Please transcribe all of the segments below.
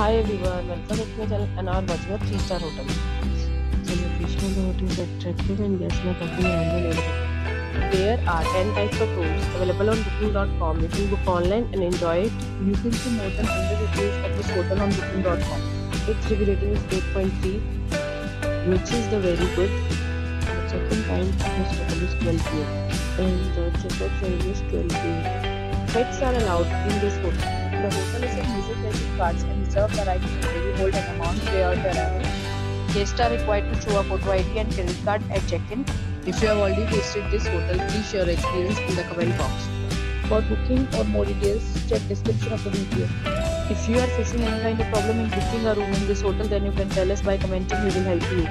Hi everyone welcome back to channel अनार बजवत three star hotel तो location of hotel is attractive and guest ना काफ़ी आनंद ले रहे there are 10 types of rooms available on booking.com you can book online and enjoy it you can see more than 100 reviews at this hotel on booking.com its review rating is 8.3 which is the very good the check-in time of this hotel is 12 pm and the check-out time is 12 pm pets are allowed in this hotel the hotel is a music cards and reserve the right to really hold an amount prior to arrival. Guests are required to show a photo ID and credit card at check-in. If you have already visited this hotel, please share your experience in the comment box. For booking or more details, check description of the video. If you are facing any kind of problem in booking a room in this hotel, then you can tell us by commenting. We will help you.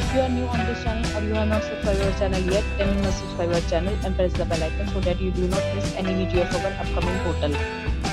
If you are new on this channel or you have not subscribed our channel yet, then you must subscribe our channel and press the bell icon so that you do not miss any video of our upcoming hotel.